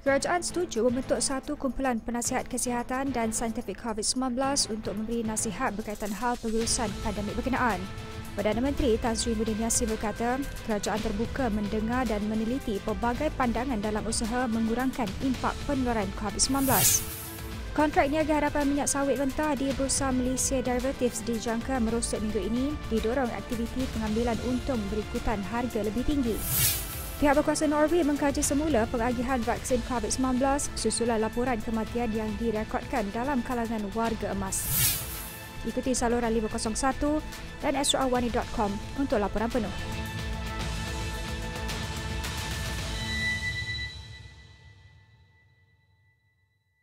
Kerajaan setuju membentuk satu kumpulan penasihat kesihatan dan saintifik COVID-19 untuk memberi nasihat berkaitan hal pengurusan pandemik berkenaan. Perdana Menteri Tan Sri Muhyiddin Yassin berkata, kerajaan terbuka mendengar dan meneliti pelbagai pandangan dalam usaha mengurangkan impak penularan COVID-19. Kontrak niaga harapan minyak sawit mentah di Bursa Malaysia Derivatives dijangka merosot minggu ini didorong aktiviti pengambilan untung berikutan harga lebih tinggi. Pihak berkuasa Norway mengkaji semula pengagihan vaksin COVID-19 susulan laporan kematian yang direkodkan dalam kalangan warga emas. Ikuti saluran 501 dan astroawani.com untuk laporan penuh.